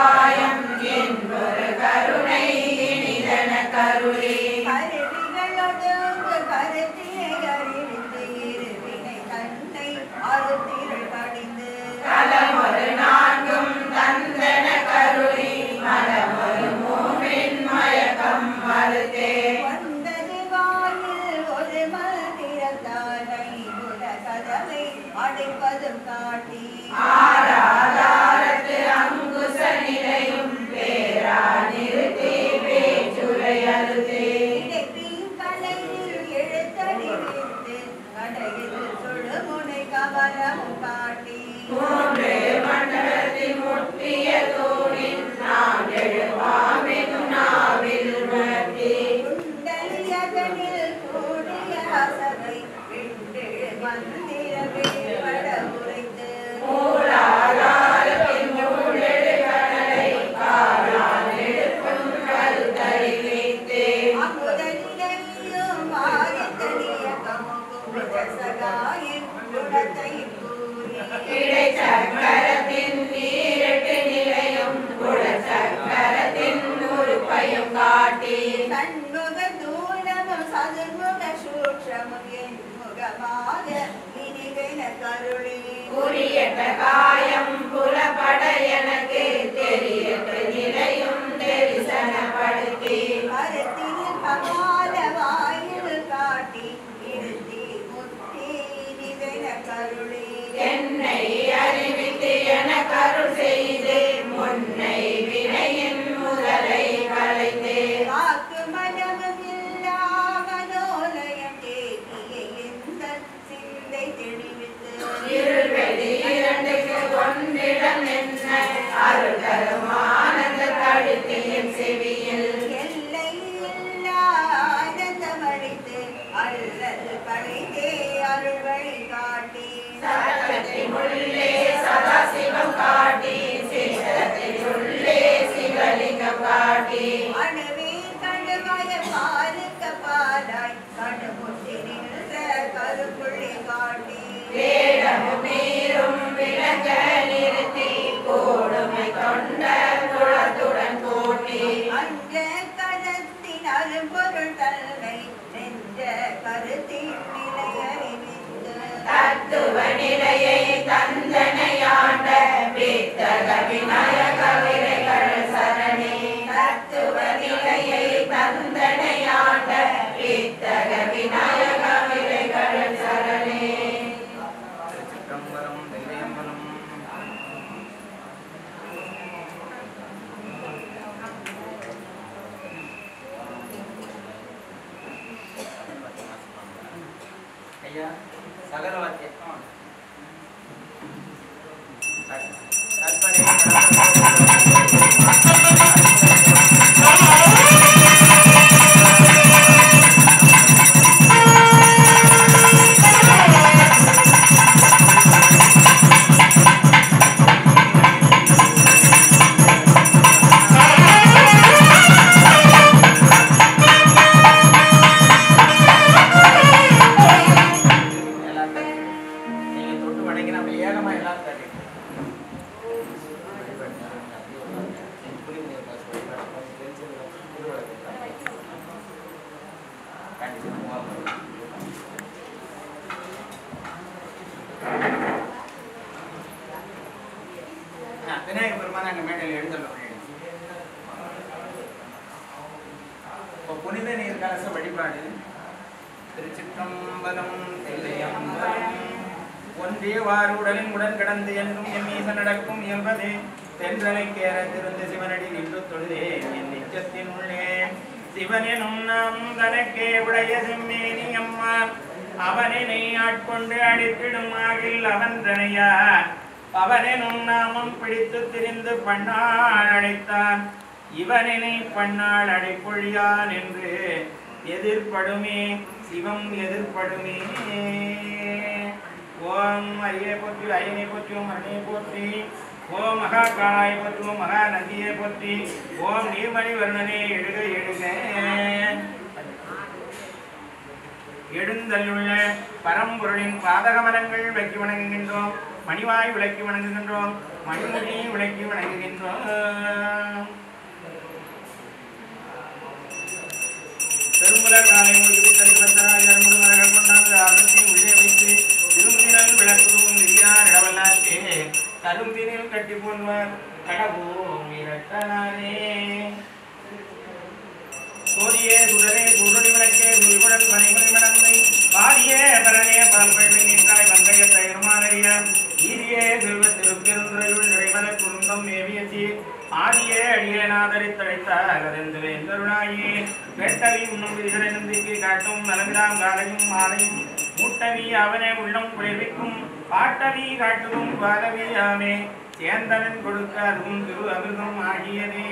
உபாயம் என்பொரு கருணை இனிதன கருளி. கருவிகளொடுங்கு கருத்தினை அறிவித்து இருவினை தன்னை அறுத்திரள் கடிந்து கலமொரு நான்கும் தந்தன கருளி. மலமொரு மூன்றின் மயக்கம் மறுத்தே. வந்தது வாயில் ஒரு மந்திரத்தானை குல கதவை அடைப்பதும் காட்டி. குறியற்ற காயம் புலப்பட எனக்கு தெரியற்ற நிலையும் தரிசனப்படுத்தி. கருத்தில் கபால வாயில் காட்டி இருத்தி முத்தி இனிவென கருளே. என்னை அறிவித்து என கருள் செய்து. ஒன்றிடம் என்ன அருள் தரும் ஆனந்த தழுத்தியின் செவியில் எல்லை இல்லா ஆனந்தமளித்து அல்லல் படைத்தே அருள் வழி காட்டி உள்ளே சதாசிவம் காட்டி சித்தத்தின் உள்ளே சிவலிங்கம் காட்டி அணுவே பாலுக்க பாலாய் கடுமுட்டி நின்ற கருப்புள்ளி காட்டி தத்துவ நிலையை தந்தனையாண்ட வித்தக விநாயக Agora vai ter. பெருமான் மேடையில் இப்போ புனித நீர் கலச வழிபாடு திருச்சிற்றம்பலம் தில்லையம்பலம் ஒன்றே வாறு உடலின் உடன் கடந்து என்றும் என் மீச நடக்கும் என்பதே தென்றலை கேர திருந்து சிவனடி நின்று தொழுதே என் நிச்சத்தின் உள்ளே. சிவனெனும் நாம் தனக்கே உடைய செம்மேனி அம்மா அவனை ஆட்கொண்டு அடித்திடும் ஆகில் அவன் தனையா அவனெனும் நாமம் பிடித்து திரிந்து பண்ணாள் அழைத்தான். இவனினை பண்ணாள் அடைப்பொழியான் என்று எதிர்படுமே சிவம் எதிர்படுமே ஓம் அரியை போற்றி அயனை போற்றி ஓம் அருணையை போற்றி. ஓம் மகா காலாய போற்றி மகா நந்தியை பற்றி ஓம் நீர்மணி வருணனே எழுக எழுக. எழுந்தல்லுள்ள பரம்பொருளின் பாதகமலங்கள் விளக்கி வணங்குகின்றோம். மணிவாய் விளக்கி வணங்குகின்றோம். மணிமுடி விளக்கி வணங்குகின்றோம். பெருமுலர் நாளை முடிவு தரிப்பத்தராய் அருமுருகர்கள் கொண்டாந்து அகத்தை உள்ளே வைத்து திருமுனிகள் விளக்குதும் விரியார் இடவல்லாக்கே கரும்பினில் கட்டி போன்வர். கடவோம் இரட்டனாரே சோதியே சுடரே சுடரி விளக்கே சுரிகுடன் மணிமணி மடந்தை பாடியே பரனே பால் பழமை நீட்டாய் வந்தைய தயிர்மானறிய ஈரியே செல்வ திருப்பெருந்துறையுள் நிறைவன குருந்தம் மேவியச்சி ஆதியே அடியேனாதரி தழைத்தார் அதென்று வேந்தருணாயே வெட்டவி உண்ணும் விதிகளை நம்பிக்கை காட்டும் நலமிடாம் காலையும் மாலையும். மூட்டவி அவனே உள்ளம் குளிர்விக்கும். பாட்டவி காட்டுவும் பாலவி ஆமே சேந்தனன் கொடுக்க அதுவும் திரு அமிர்தம் ஆகியதே.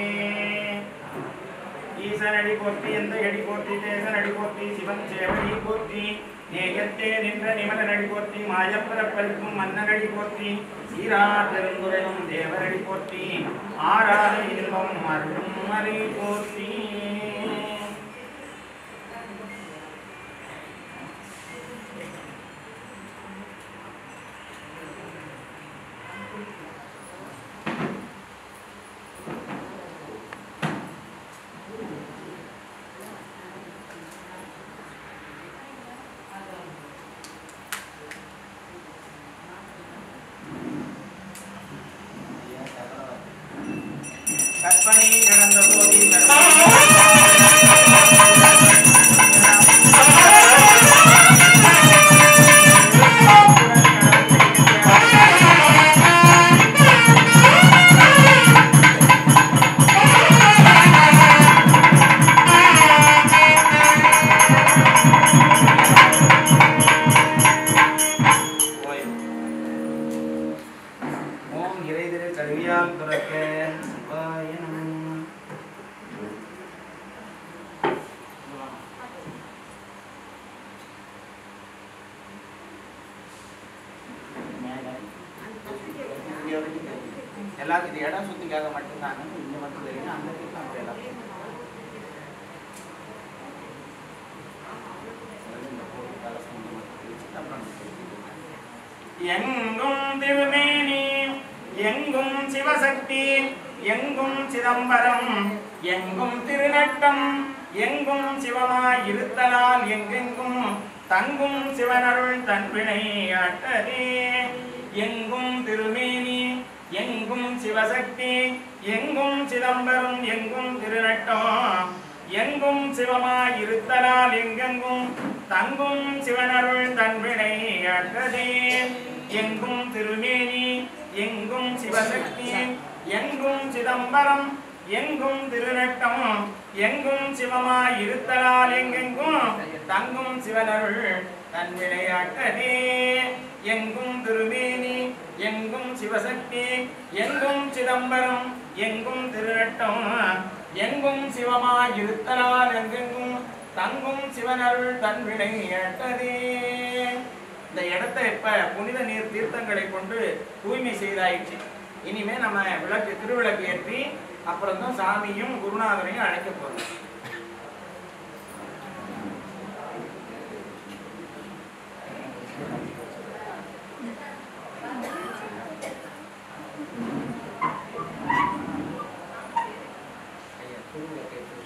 அடி போற்றி எந்த அடி போற்றி தேசன் அடி போற்றி சிவன் சேவடி போற்றி. நேயத்தே நின்ற நிமலன் அடி போற்றி மாயப்பரப்பருக்கும் அடி போற்றி. சீரா பெருந்துரையும் தேவரடி போற்றி. ஆறாத இன்பம் அருளும் மறை போற்றி. எல்லாருக்கும் இது இடம் சுத்திக்காக மட்டும்தாங்க இங்க மட்டும் தெரியும் அந்த வீட்டுல அப்படி எங்கும் திருமேனி எங்கும் சிவசக்தி எங்கும் சிதம்பரம் எங்கும் திருநட்டம் எங்கும் சிவமாய் இருத்தலால் எங்கெங்கும் தங்கும் சிவனருள் தன்பினை ஆட்டதே. எங்கும் திருமேனி எங்கும் சிவசக்தி எங்கும் சிதம்பரம் எங்கும் திருநட்டம். எங்கும் சிவமாய் இருத்தலால் எங்கெங்கும் தங்கும் சிவனருள் தன்வினை அற்றதே. எங்கும் திருமேனி எங்கும் சிவசக்தி எங்கும் சிதம்பரம் எங்கும் திருநட்டம். எங்கும் சிவமாய் இருத்தலால் எங்கெங்கும் தங்கும் சிவனருள் தன்வினையாற்றதே எங்கும் திருமேனி எங்கும் சிவசக்தி எங்கும் சிதம்பரம் எங்கும் திருநட்டம் எங்கும் சிவமாய் இருத்தலால் எங்கெங்கும் தங்கும் சிவனருள் தன் விளையாட்டதே இந்த இடத்தை இப்ப புனித நீர் தீர்த்தங்களை கொண்டு தூய்மை செய்தாயிடுச்சு இனிமே நம்ம விளக்கு திருவிளக்கு ஏற்றி அப்புறம் தான் சாமியும் குருநாதனையும் அழைக்க போறோம். ஒரு ரோஸ்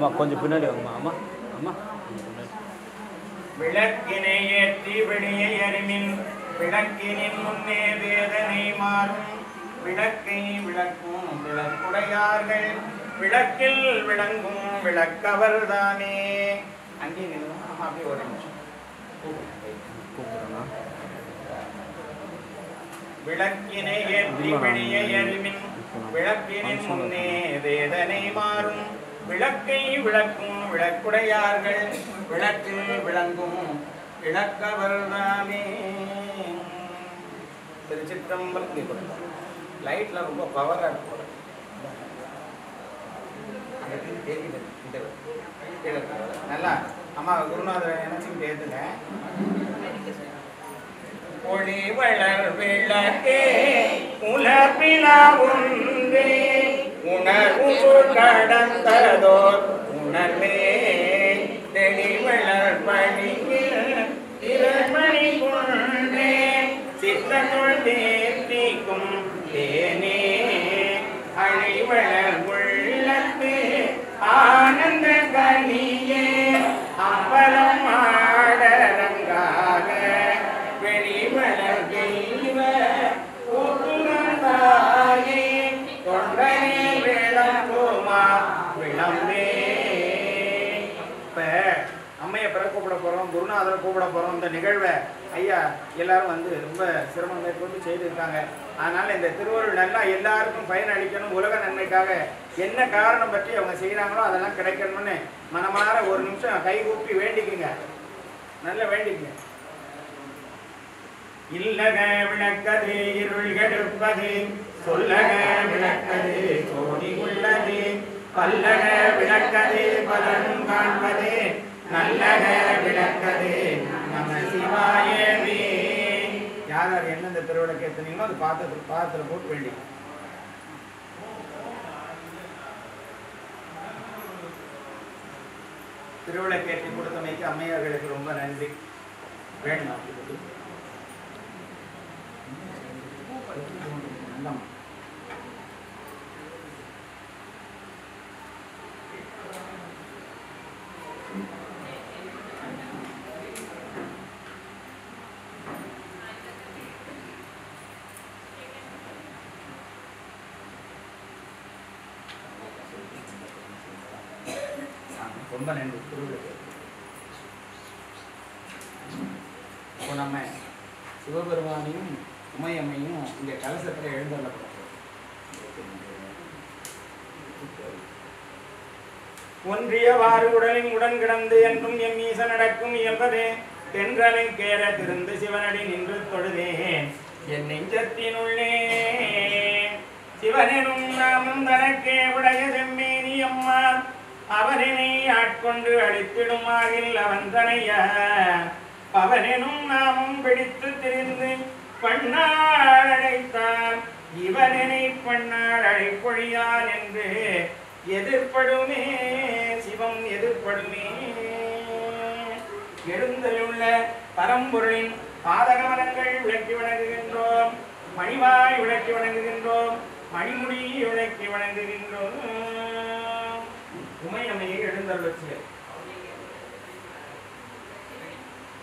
ஆமாம் கொஞ்சம் பின்னாடி வாங்கம்மா ஆமாம் ஆமாம் விளக்கினை ஏற்றி வெளியை அறிமின் விளக்கினின் முன்னே வேதனை மாறும். விளக்கை விளக்கும் விளக்குடையார்கள். விளக்கில் விளங்கும் விளக்கவர் தானே அங்கே அப்படியே ஒரு நிமிஷம். விளக்கினை ஏற்றி வெளியை அறிமின் விளக்கினின் முன்னே வேதனை மாறும். விளக்கை விளக்கும் விளக்குடையார்கள். விளக்கு விளங்கும் விளக்கவர்தாமே திருச்சிற்றம்பலம் லைட்ல ரொம்ப பவராக இருக்கும் நல்லா. அம்மா குருநாதர் நினைச்சுக்கிட்டு ஏத்துங்க ஒளி வளர் விளக்கே ஒன்றே உணர்வு கடந்ததோர் உணர்வே தெளிவளர் பணியில் திறமணி கொண்டே சித்தனுள் தேர்த்திக்கும் தேனே அழிவளர் உள்ளத்து ஆனந்த கனியே அம்பலம் கூப்பிட போகிறோம் குருநாதரை கூப்பிட போகிறோம் இந்த நிகழ்வை ஐயா எல்லாரும் வந்து ரொம்ப சிரமம் மேற்கொண்டு செய்திருக்காங்க அதனால் இந்த திருவருள் நல்லா எல்லாருக்கும் பயன் அளிக்கணும் உலக நன்மைக்காக என்ன காரணம் பற்றி அவங்க செய்கிறாங்களோ அதெல்லாம் கிடைக்கணும்னு மனமாற ஒரு நிமிஷம் கை கூப்பி வேண்டிக்குங்க. நல்லா வேண்டிக்குங்க. இல்லக விளக்கது இருள் கெடுப்பது சொல்லக விளக்கது சோதி உள்ளது பல்லக விளக்கது பலனும் காண்பது நல்லக விளக்கது நம சிவாயவே. யார் யார் எந்தெந்த திருவிளக்கு ஏத்துனீங்களோ அது பாத்திரத்துல பாத்திரத்துல போட்டு வேண்டி திருவிளக்கேற்றி கொடுத்தமைக்கு அம்மையார்களுக்கு ரொம்ப நன்றி. வேண்டாம் வேண்டாம். ஆ, ரொம்ப நன்றி. திருவிழா இப்போ நம்ம சிவபெருமானையும் உமையம்மையும் இந்த கலசத்தில் எழுந்தள்ளப்படுறோம் ஒன்றியவாறு உடலின் உடன் கிடந்து என்றும் எம் ஈச நடக்கும் இயல்பதே தென்றலை கேர திருந்து சிவனடி நின்று தொழுதேன் என் நெஞ்சத்தினுள்ளே சிவனெனும் நாமும் தனக்கே உடைய செம்மேனி அம்மா அவனினை ஆட்கொண்டு அழித்திடும் அவன் தனைய. அவனெனும் நாமும் பிடித்து திரிந்து பண்ணாள் அழைத்தான். இவனனை பண்ணாள் அழைப்பொழியான் என்று எதிர்படுமே சிவம் எதிர்படுமே எழுந்தலுள்ள பரம்பொருளின் பாதகமனங்கள் விளக்கி வணங்குகின்றோம். மணிவாய் விளக்கி வணங்குகின்றோம். மணிமுடி விளக்கி வணங்குகின்றோம். உமையமையை எழுந்தருளச்சியர்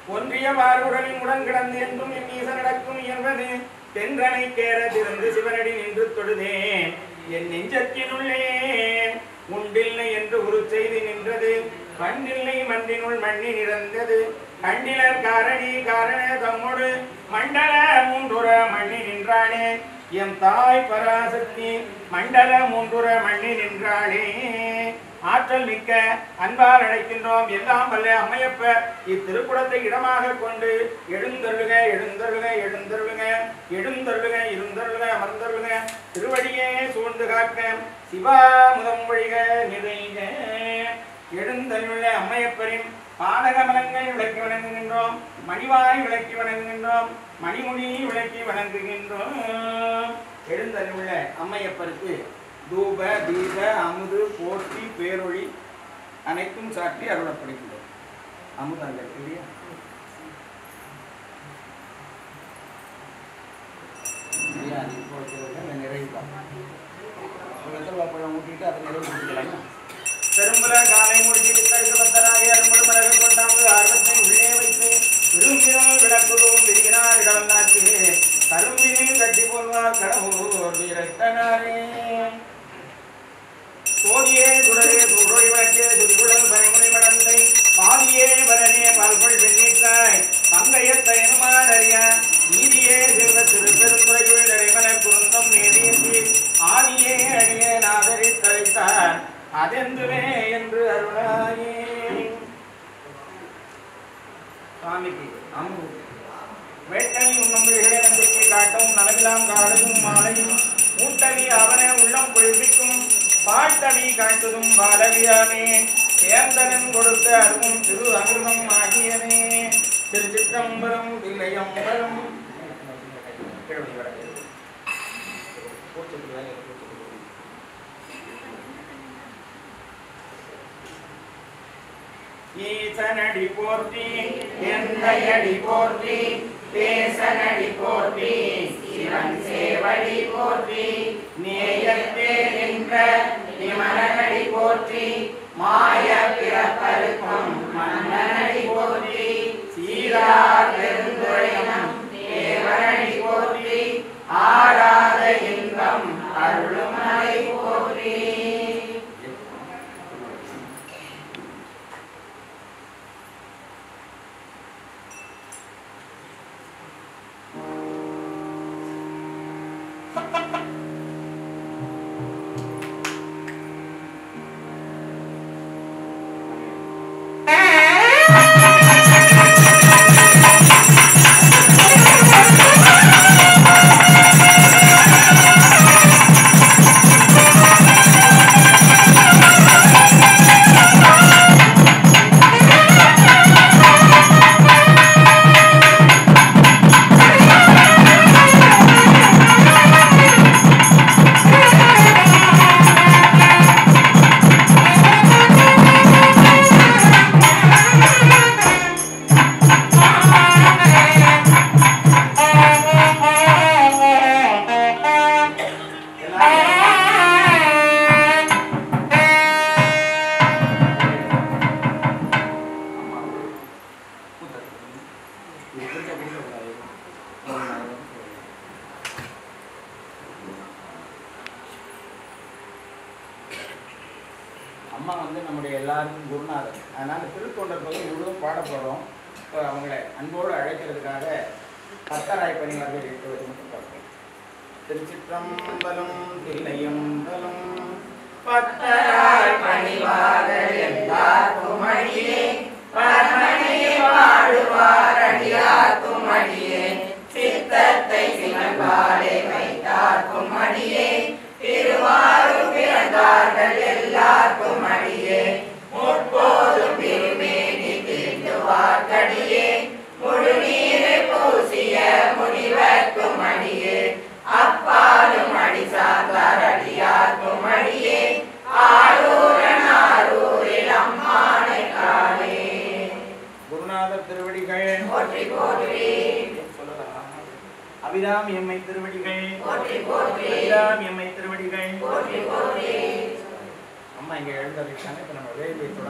ஒன்றிய வாருடலின் உடன் கிடந்து என்றும் என் ஈச நடக்கும் இயல்பது தென்றனை கேர திறந்து சிவனடி நின்று தொழுதேன் என் நெஞ்சத்தினுள்ளே உண்டில்லை என்று ஒரு செய்தி நின்றது மண்ணில்லை மண்ணினுள் மண்ணி நிறந்தது கண்டிலர் காரணி காரண தம்மோடு மண்டல மூன்றுற மண்ணி நின்றானே எம் தாய் பராசக்தி மண்டல மூன்றுற மண்ணி நின்றாளே. ஆற்றல் மிக்க அன்பால் அழைக்கின்றோம் எல்லாம் வல்ல அம்மையப்ப. இத்திருக்குடத்தை இடமாக கொண்டு எழுந்தருளுக எழுந்தருளுக எழுந்தருளுக எழுந்தருளுக இருந்தருளுக அமர்ந்தருளுக. திருவடியே சூழ்ந்து காக்க சிவா முதம் வழிக நிறைக எழுந்தருள அம்மையப்பரின் பாதகமலங்கள் விளக்கி வணங்குகின்றோம் மணிவாய் விளக்கி வணங்குகின்றோம் மணிமுனி விளக்கி வணங்குகின்றோம். எழுந்தருளுள்ள அம்மையப்பருக்கு தூப தீப அமுது போட்டி பேரொழி அனைத்தும் சாற்றி அருளப்படுகின்றோம். அமுது அங்க இல்லையா? நிறைவு தான். பழம் ஊட்டிட்டு அதை நிறைவு பண்ணிக்கலாம் பெரும்புல காலை மூழ்கி பித்தருக்கு பத்தராகி அரும்புடு மலர்கள் கொண்டாந்து ஆர்வத்தை உள்ளே வைத்து விரும்பினால் விளக்குதும் விரிகினார் இடவல்லாச்சு கரும்பினை கட்டி போல்வார் கடவுள் விரட்டனாரே சோதியே குடலே சுடொழி வழக்கே துதிகுடல் பனைமுனை மடந்தை பாதியே வரனே பல்கொள் வெண்ணீட்டாய் பங்கையத்த எனுமான் அறிய நீதியே சிவ திருப்பெருந்துறையுள் நிறைவன குருந்தம் நேரியந்தி ஆதியே அடியே நாதரி தழைத்தார் அதெந்துவே என்று அருளாயே. சுவாமிக்கு அம்பு. வேட்டை உண்ணம்புகளை நம்பிக்கை காட்டும் நலவிலாம் காலையும் மாலையும் மூட்டவி அவனை உள்ளம் குளிர்விக்கும் பாட்டவி காட்டுதும் பாலவியாமே சேர்ந்தனன் கொடுத்த அருகும் திரு அமிர்தம் ஆகியனே. திருச்சிற்றம்பலம் தில்லையம்பலம். ஈசனடி போற்றி எந்தையடி போற்றி பேசனடி போற்றி சிவன் சேவடி போற்றி நேயத்தே நின்ற நிமலனடி போற்றி மாய பிறப்பருக்கும் மன்னனடி போற்றி சீரார் பெருந்துரையம் தேவனடி போற்றி ஆராத இன்பம் அருளுமலை போற்றி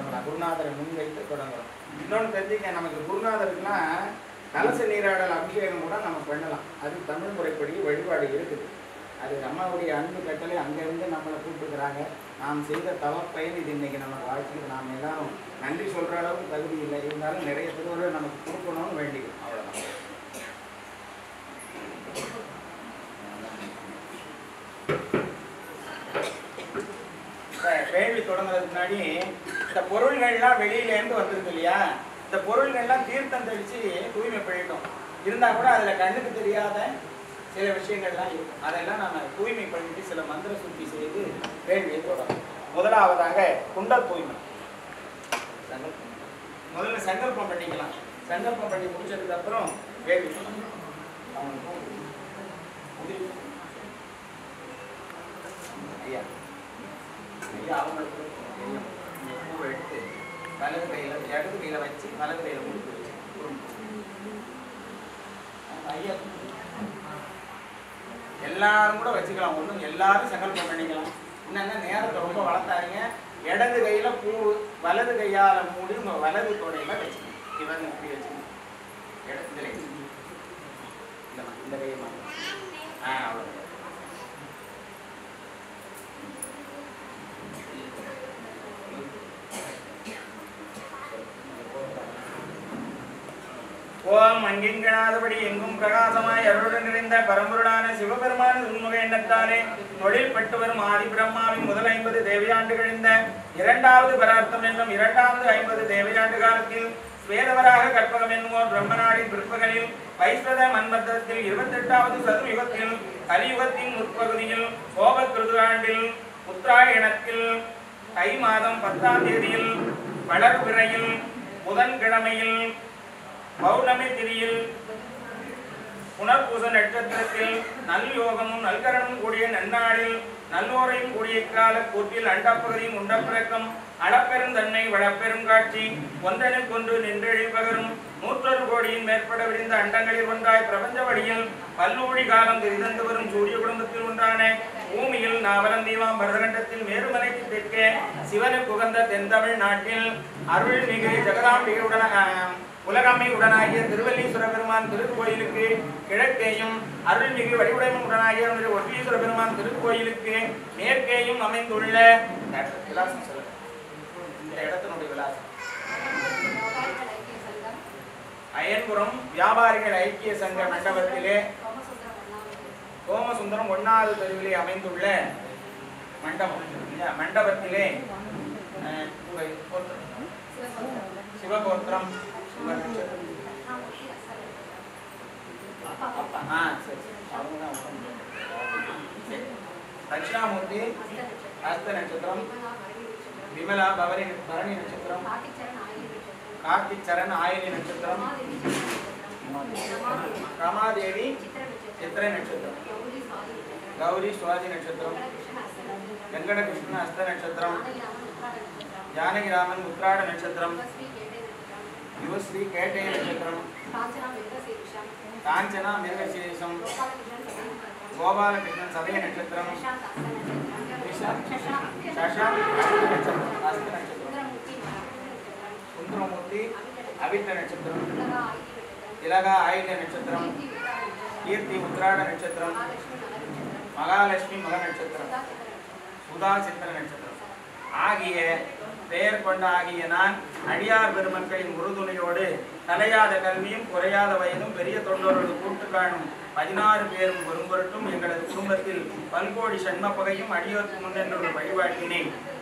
தொடங்கலாம் குருநாதரை முன்வைத்து தொடங்கலாம் இன்னொன்று தெரிஞ்சுக்க நமக்கு குருநாதருக்குலாம் கலச நீராடல் அபிஷேகம் கூட நம்ம பண்ணலாம். அது தமிழ் முறைப்படி வழிபாடு இருக்குது. அது நம்மளுடைய அன்பு கட்டளை அங்கேருந்து நம்மளை கூப்பிட்டுக்கிறாங்க. நாம் செய்த தவப்பயன் இது இன்னைக்கு நம்ம வாழ்க்கைக்கு நாம் எல்லாரும் நன்றி சொல்கிற அளவுக்கு தகுதி இல்லை. இருந்தாலும் நிறைய திருவள்ளுவர் நமக்கு கொடுக்கணும்னு வேண்டிக்கும் அவ்வளோதான் இப்ப வேள்வி தொடங்குறதுக்கு முன்னாடி இந்த பொருள்கள்லாம் வெளியிலேருந்து வந்திருக்கு இல்லையா? இந்த பொருள்கள்லாம் தீர்த்தம் தெளித்து பண்ணிட்டோம். இருந்தால் கூட அதில் கண்ணுக்கு தெரியாத சில விஷயங்கள்லாம் இருக்கும். அதெல்லாம் நம்ம தூய்மை பண்ணிட்டு சில மந்திர சுத்தி செய்து வேள்வியை தொடரும் முதலாவதாக குண்டல் தூய்மை. சங்கல்பம். முதல்ல சங்கல்பம் பண்ணிக்கலாம். சங்கல்பம் பண்ணி முடிச்சதுக்கு அப்புறம் வேள்வி தொடங்கலாம். ஐயா. ஐயா அவங்களுக்கு ஐயா, இந்த பூவை எடுத்து வலது கையில இடது கையில வச்சு வலது கையில முடித்து வச்சு ஐயா எல்லாரும் கூட வச்சுக்கலாம். ஒன்றும் எல்லாரும் சங்கல்பம் பண்ணிக்கலாம் என்னன்னா நேரத்தை ரொம்ப வளர்த்தாருங்க இடது கையில பூ வலது கையால மூடி உங்க வலது தொடையில வச்சுக்கணும். இவங்க இப்படி வச்சுக்கணும். இடத்துல இந்த இந்த கையை மாதிரி ஆ அவ்வளோ ஓம் அங்கிங்கனாதபடி எங்கும் பிரகாசமாய் அருளுடன் நிறைந்த பரம்பொருளான சிவபெருமான உண்முக எண்ணத்தாலே தொழில் பட்டு வரும் ஆதி பிரம்மாவின் முதல் ஐம்பது தேவையாண்டு கழிந்த இரண்டாவது பரார்த்தம் என்னும் இரண்டாவது ஐம்பது தேவையாண்டு காலத்தில் ஸ்வேதவராக கற்பகம் என்னுவோர் பிரம்மநாடின் பிற்பகலில் வைஸ்வத மன்மத்தத்தில் இருபத்தெட்டாவது சதுயுகத்தில் கலியுகத்தின் முற்பகுதியில் கோபக்கிருது ஆண்டில் உத்தராயணத்தில் தை மாதம் பத்தாம் தேதியில் வளர்பிறையில் புதன்கிழமையில் பௌர்ணமி திரியில் புனர்பூச நட்சத்திரத்தில் நல் யோகமும் நல்கரனும் கூடிய நன்னாளில் நல்லோரையும் கூடிய கால கூட்டில் அண்டப்பகுதியும் உண்டப்பிறக்கம் அளப்பெருந்தன்மை வளப்பெரும் காட்சி ஒன்றனுக்கு ஒன்று பகரும் நூற்றொரு கோடியின் மேற்பட விரிந்த அண்டங்களில் ஒன்றாய் பிரபஞ்ச வழியில் பல்லூழி காலம் தெரிதந்து வரும் சூரிய குடும்பத்தில் ஒன்றான பூமியில் நாவலம் தீவாம் பரதகண்டத்தில் மேருமலைக்கு தெற்கே சிவனுக்கு உகந்த தென்தமிழ் நாட்டில் அருள்மிகு ஜெகதாம்பிகளுடன் உலகம்மை உடனாகிய திருவல்லீஸ்வர பெருமான் திருக்கோயிலுக்கு கிழக்கேயும் அருள்மிகு வடிவுடைமை உடனாகிய நம்முடைய பெருமான் திருக்கோயிலுக்கு மேற்கேயும் அமைந்துள்ள விலாசம் சொல்லுங்க இந்த இடத்தினுடைய விலாசம் அயன்புரம் வியாபாரிகள் ஐக்கிய சங்க மண்டபத்திலே சோமசுந்தரம் ஒன்னாவது தெருவிலே அமைந்துள்ள மண்டபம் இல்லையா? மண்டபத்திலே கோத்திரம். சிவகோத்திரம் దక్షిణామూర్తి హస్త నక్షత్రం విమల భవరి భరణి నక్షత్రం కార్తి చరణ్ ఆయని నక్షత్రం రమాదేవి చిత్ర నక్షత్రం గౌరీ స్వాతి నక్షత్రం వెంకటకృష్ణ హస్త నక్షత్రం జానకి రామన్ ఉత్రాడ నక్షత్రం యువశ్రీ కేటయ నక్షత్రం కాంచన మిర్గశీర్షం గోపాలకృష్ణ సదయ నక్షత్రం. కుంద్రమూర్తి అవిద్య నక్షత్రం. ఇలాగా ఆయుధ నక్షత్రం. కీర్తి ఉత్తరాఢ నక్షత్రం. మహాలక్ష్మి మగ నక్షత్రం. సుధా చిత్ర నక్షత్రం. ఆగియే பெயர் கொண்ட ஆகிய நான் அடியார் பெருமக்களின் உறுதுணையோடு தலையாத கல்வியும் குறையாத வயதும் பெரிய தொண்டரோடு கூட்டு காணும் பதினாறு பேரும் வரும் பொருட்டும் எங்களது குடும்பத்தில் பல்கோடி சண்மப்பகையும் அடியோர்க்கு முன்னென்று வழிபாட்டினை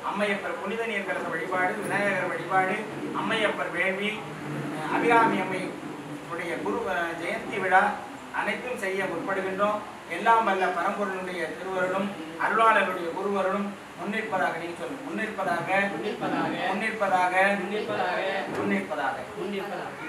அம்மையப்பர் புனித நீர் கலந்த வழிபாடு விநாயகர் வழிபாடு அம்மையப்பர் வேள்வி அபிராமி அம்மை உடைய குரு அஹ், ஜெயந்தி விழா அனைத்தும் செய்ய முற்படுகின்றோம். எல்லாம் வல்ல பரம்பொருளுடைய திருவருளும் அருளாளருடைய குருவருளும் முன்னிற்பதாக நீ சொல் முன்னிற்பதாக முன்னிற்பதாக முன்னிற்பதாக முன்னிற்பதாக முன்னிற்பதாக. முன்னிற்பதாக.